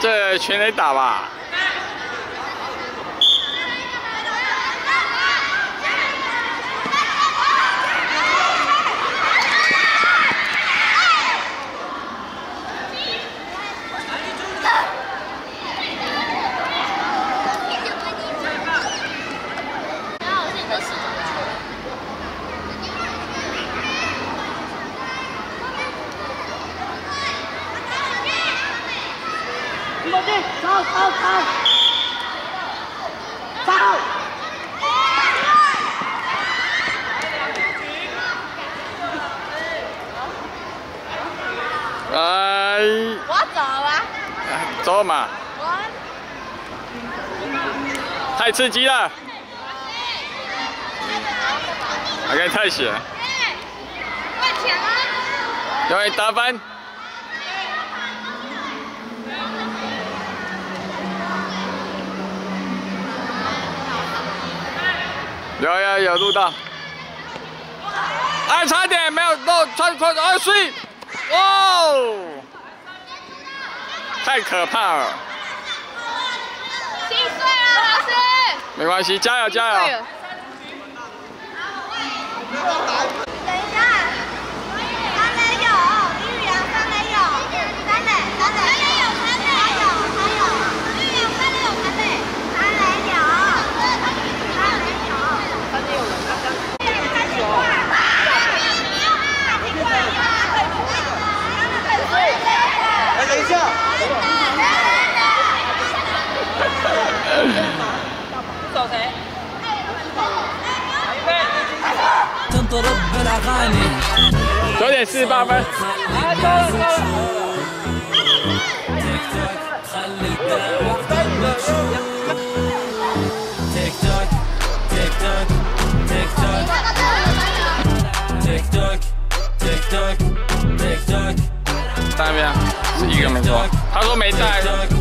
这群里打吧。走走走！走！哎，我走啊！走嘛！太刺激了！还可以太险，快抢啊！容易打翻。有有有录到，哎，差点没有漏，穿穿二岁，哇哦，太可怕了！心碎了，老师。没关系，加油加油！九点四十八分。三边是一个没错，他说没带。